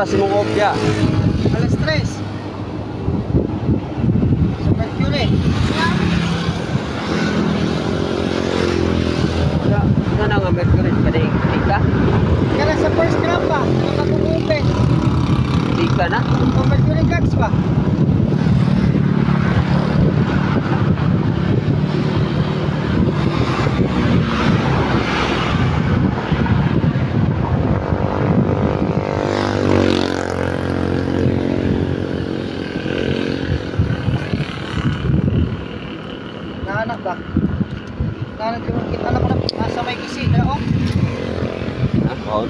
murah sih opya bak. Nanag kita na sa may isi na oh. Ako.